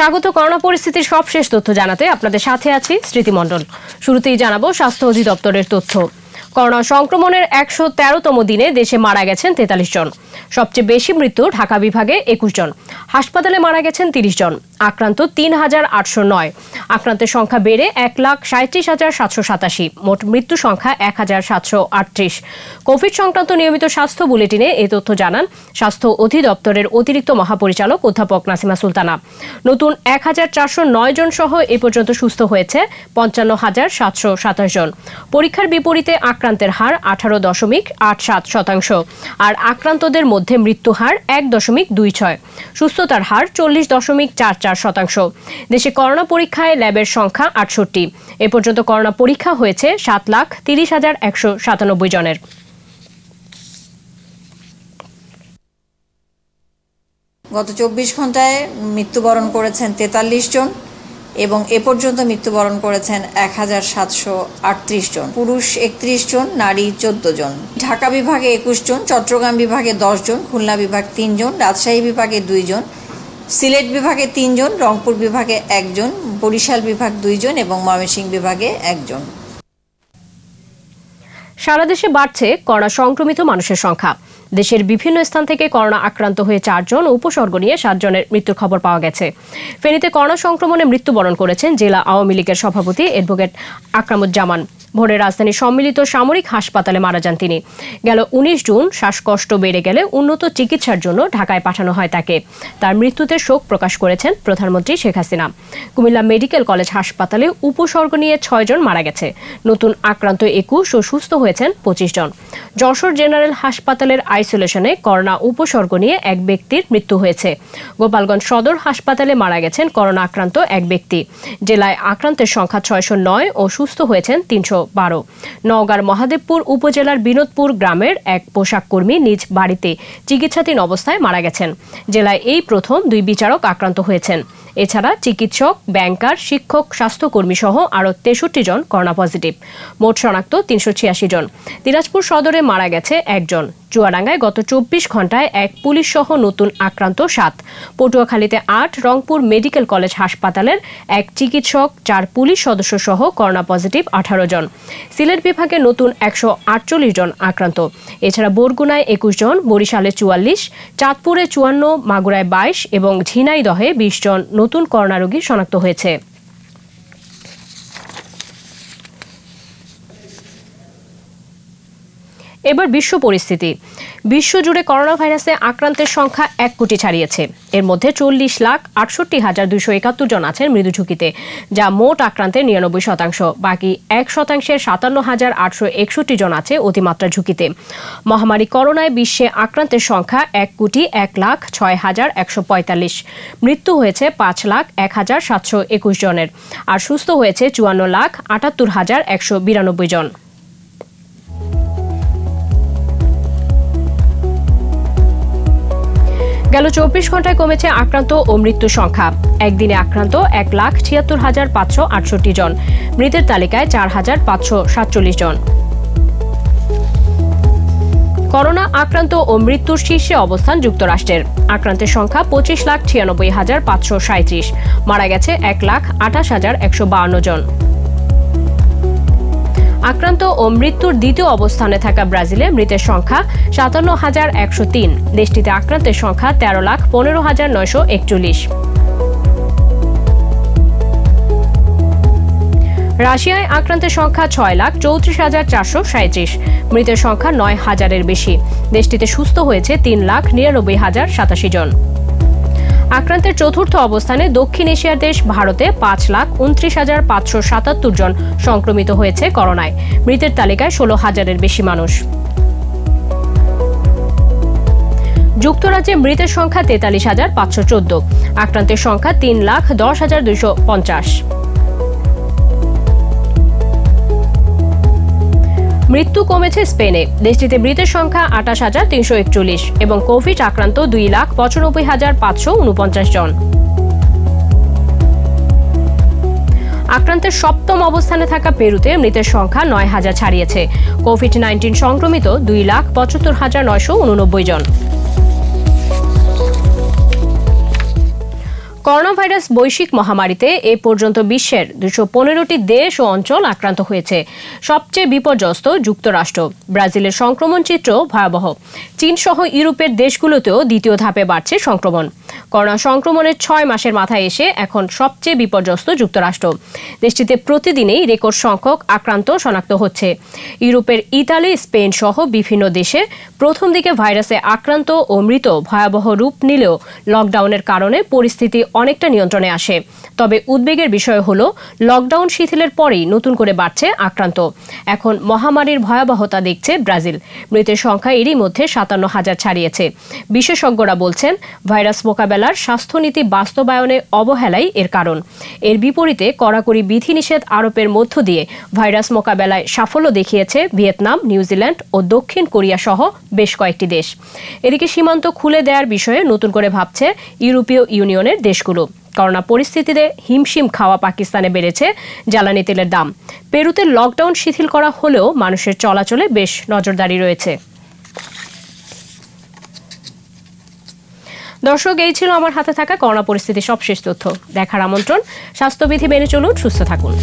স্বাগত। করোনা পরিস্থিতির সবশেষ তথ্য জানাতে আপনাদের সাথে আছি স্মৃতিমণ্ডল শুরুতেই জানাব স্বাস্থ্য অধিদপ্তরের তথ্য। করোনা সংক্রমণের একশো তেরোতম দিনে দেশে মারা গেছেন তেতাল্লিশ জন। সবচেয়ে বেশি মৃত্যু ঢাকা বিভাগে একুশ জন। হাসপাতালে মারা গেছেন তিরিশ জন। আক্রান্ত তিন হাজার আটশো নয়। আক্রান্তের সংখ্যা বেড়ে এক লাখ সাঁত্রিশ হাজার সাতশো সাতাশি। মোট মৃত্যু সংখ্যা এক হাজার সাতশো আটত্রিশ। কোভিড সংক্রান্ত নিয়মিত স্বাস্থ্য বুলেটিনে এ তথ্য জানান স্বাস্থ্য অধিদপ্তরের অতিরিক্ত মহাপরিচালক অধ্যাপক নাসিমা সুলতানা। নতুন এক হাজার চারশো নয় জন সহ এ পর্যন্ত সুস্থ হয়েছে পঞ্চান্ন হাজার সাতশো সাতাশ জন। পরীক্ষার বিপরীতে আক্রান্তের হার আঠারো দশমিক আট সাত শতাংশ আর আক্রান্তদের মধ্যে মৃত্যু হার এক দশমিক দুই ছয়। সুস্থতার হার চল্লিশ দশমিক চার চার শতাংশ। দেশে করোনা পরীক্ষায় ল্যাবের সংখ্যা আটষট্টি। এ পর্যন্ত করোনা পরীক্ষা হয়েছে সাত লাখ তিরিশ হাজার একশো সাতানব্বই জনের। গত চব্বিশ ঘন্টায় মৃত্যুবরণ করেছেন তেতাল্লিশ জন এবং এ পর্যন্ত মৃত্যুবরণ করেছেন এক হাজার সাতশো আটত্রিশ জন। পুরুষ একত্রিশ জন, নারী চোদ্দ জন। ঢাকা বিভাগে একুশ জন, চট্টগ্রাম বিভাগে দশ জন, খুলনা বিভাগ তিনজন রাজশাহী বিভাগে দুইজন সিলেট বিভাগে তিনজন, রংপুর বিভাগে একজন, বরিশাল বিভাগ দুইজন এবং ময়মনসিংহ বিভাগে একজন। সারা দেশে বাড়ছে করোনা সংক্রমিত মানুষের সংখ্যা। দেশের বিভিন্ন স্থান থেকে করোনা আক্রান্ত হয়ে চারজন, উপসর্গ নিয়ে সাতজনের মৃত্যুর খবর পাওয়া গেছে। ফেনীতে করোনা সংক্রমণে মৃত্যুবরণ করেছেন জেলা আওয়ামী লীগের সভাপতি অ্যাডভোকেট আকরামুজ্জামান। ভোরে রাজধানীর সম্মিলিত সামরিক হাসপাতালে মারা যান তিনি। গেল উনিশ জুন, শ্বাসকষ্ট বেড়ে গেলে উন্নত চিকিৎসার জন্য ঢাকায় পাঠানো হয় তাকে। তার মৃত্যুতে শোক প্রকাশ করেছেন প্রধানমন্ত্রী শেখ হাসিনা। কুমিল্লা মেডিকেল কলেজ হাসপাতালে উপসর্গ নিয়ে ছয়জন মারা গেছে। নতুন আক্রান্ত একুশ ও সুস্থ হয়েছেন পঁচিশ জন। যশোর জেনারেল হাসপাতালের আইসোলেশনে করোনা উপসর্গ নিয়ে এক ব্যক্তির মৃত্যু হয়েছে। গোপালগঞ্জ সদর হাসপাতালে মারা গেছেন করোনা আক্রান্ত এক ব্যক্তি। জেলায় আক্রান্তের সংখ্যা ছয়শো নয় ও সুস্থ হয়েছেন তিনশো বারো। নওগাঁর মহাদেবপুর উপজেলার বিনোদপুর গ্রামের এক পোশাক কর্মী নিজ বাড়িতে চিকিৎসাধীন অবস্থায় মারা গেছেন। জেলায় এই প্রথম দুই বিচারক আক্রান্ত হয়েছেন। এছাড়া চিকিৎসক ব্যাংকার শিক্ষক স্বাস্থ্যকর্মী সহ আরও তেষট্টি জন করোনা পজিটিভ মোট শনাক্ত তিনশো ছিয়াশি জন। দিনাজপুর সদরে মারা গেছে একজন। চুয়াডাঙ্গায় গত চব্বিশ ঘন্টায় এক পুলিশ সহ নতুন আক্রান্ত সাত। পটুয়াখালীতে আট, রংপুর মেডিকেল কলেজ হাসপাতালের এক চিকিৎসক, চার পুলিশ সদস্য সহ করোনা পজিটিভ আঠারো জন। সিলেট বিভাগে নতুন একশো আটচল্লিশ জন আক্রান্ত। এছাড়া বরগুনায় একুশ জন, বরিশালে চুয়াল্লিশ, চাঁদপুরে চুয়ান্ন, মাগুরায় বাইশ এবং ঝিনাইদহে বিশ জন নতুন করোনা রোগী শনাক্ত হয়েছে। এবার বিশ্ব পরিস্থিতি। বিশ্বজুড়ে করোনা ভাইরাসে আক্রান্তের সংখ্যা এক কোটি ছাড়িয়েছে। এর মধ্যে চল্লিশ লাখ আটষট্টি হাজার দুশো একাত্তর জন আছেন মৃদু ঝুঁকিতে, যা মোট আক্রান্তের নিরানব্বই শতাংশ। বাকি এক শতাংশের সাতান্ন হাজার আটশো একষট্টি জন আছে অতিমাত্রা ঝুঁকিতে। মহামারী করোনায় বিশ্বে আক্রান্তের সংখ্যা এক কোটি এক লাখ ছয় হাজার একশো পঁয়তাল্লিশ। মৃত্যু হয়েছে পাঁচ লাখ এক হাজার সাতশো একুশ জনের। আর সুস্থ হয়েছে চুয়ান্ন লাখ আটাত্তর হাজার একশো বিরানব্বই জন। গেল চব্বিশ ঘন্টায় কমেছে আক্রান্ত ও মৃত্যুর সংখ্যা। একদিনে আক্রান্ত এক লাখ ছিয়াত্তর হাজার পাঁচশো আটষট্টি জন। মৃতের তালিকায় চার হাজার পাঁচশো সাতচল্লিশ জন। করোনা আক্রান্ত ও মৃত্যুর শীর্ষে অবস্থান যুক্তরাষ্ট্রের। আক্রান্তের সংখ্যা পঁচিশ লাখ ছিয়ানব্বই হাজার পাঁচশো সাঁত্রিশ মারা গেছে এক লাখ আঠাশ হাজার একশো বাউন্ন জন। আক্রান্ত ও মৃত্যুর দ্বিতীয় অবস্থানে থাকা ব্রাজিলে মৃতের সংখ্যা সাতান্ন হাজার একশো তিন। দেশটিতে আক্রান্তের সংখ্যা তেরো লাখ পনেরো হাজার নয়শো একচল্লিশ। রাশিয়ায় আক্রান্তের সংখ্যা ছয় লাখ চৌত্রিশ হাজার চারশো সাঁত্রিশ মৃতের সংখ্যা নয় হাজারের বেশি। দেশটিতে সুস্থ হয়েছে তিন লাখ নিরানব্বই হাজার সাতাশি জন। আক্রান্তের চতুর্থ অবস্থানে দক্ষিণ এশিয়ার দেশ ভারতে পাঁচ লাখ উনত্রিশ হাজার পাঁচশো সাতাত্তর জন সংক্রমিত হয়েছে করোনায়। মৃতের তালিকায় ষোলো হাজারের বেশি মানুষ। যুক্তরাজ্যে মৃতের সংখ্যা তেতাল্লিশ হাজার পাঁচশো চোদ্দ। আক্রান্তের সংখ্যা তিন লাখ দশ হাজার দুইশো পঞ্চাশ। মৃত্যু কমেছে স্পেনে। দেশটিতে মৃতের সংখ্যা আঠাশ হাজার তিনশো একচল্লিশ এবং কোভিড আক্রান্ত দুই লাখ পঁচানব্বই হাজার পাঁচশো উনপঞ্চাশ জন। আক্রান্তের সপ্তম অবস্থানে থাকা পেরুতে মৃতের সংখ্যা নয় হাজার ছাড়িয়েছে। কোভিড নাইন্টিন সংক্রমিত দুই লাখ পঁচাত্তর হাজার নয়শো উননব্বই জন। করোনা ভাইরাস বৈশ্বিক মহামারীতে এ পর্যন্ত বিশ্বের দুশো পনেরোটি দেশ ও অঞ্চল আক্রান্ত হয়েছে। সবচেয়ে বিপর্যস্ত যুক্তরাষ্ট্র। ব্রাজিলের সংক্রমণ চিত্র ভয়াবহ। চীন সহ ইউরোপের দেশগুলোতেও দ্বিতীয় ধাপে বাড়ছে সংক্রমণ। করোনা সংক্রমণের ছয় মাসের মাথায় এসে এখন সবচেয়ে বিপর্যস্ত যুক্তরাষ্ট্র। দেশটিতে প্রতিদিনেই রেকর্ড সংখ্যক আক্রান্ত শনাক্ত হচ্ছে। ইউরোপের ইতালি, স্পেন সহ বিভিন্ন দেশে প্রথম দিকে ভাইরাসে আক্রান্ত ও মৃত ভয়াবহ রূপ নিলেও লকডাউনের কারণে পরিস্থিতি অনেকটা নিয়ন্ত্রণে আসে। তবে উদ্বেগের বিষয় হল লকডাউন শিথিলের পরেই নতুন করে বাড়ছে আক্রান্ত। এখন মহামারীর ভয়াবহতা দেখছে ব্রাজিল। মৃতের সংখ্যা এরই মধ্যে সাতান্ন হাজার ছাড়িয়েছে। বিশেষজ্ঞরা বলছেন, ভাইরাস মোকাবেলার স্বাস্থ্যনীতি বাস্তবায়নে অবহেলাই এর কারণ। এর বিপরীতে কড়াকড়ি বিধিনিষেধ আরোপের মধ্য দিয়ে ভাইরাস মোকাবেলায় সাফল্য দেখিয়েছে ভিয়েতনাম, নিউজিল্যান্ড ও দক্ষিণ কোরিয়া সহ বেশ কয়েকটি দেশ। এদিকে সীমান্ত খুলে দেওয়ার বিষয়ে নতুন করে ভাবছে ইউরোপীয় ইউনিয়নের দেশগুলো। করোনা পরিস্থিতিতে হিমশিম খাওয়া পাকিস্তানে বেড়েছে জ্বালানি তেলের দাম। পেরুতে লকডাউন শিথিল করা হলেও মানুষের চলাচলে বেশ নজরদারি রয়েছে। দর্শক, এই ছিল আমার হাতে থাকা করোনা পরিস্থিতির সবশেষ তথ্য। দেখার আমন্ত্রণ। স্বাস্থ্যবিধি মেনে চলুন, সুস্থ থাকুন।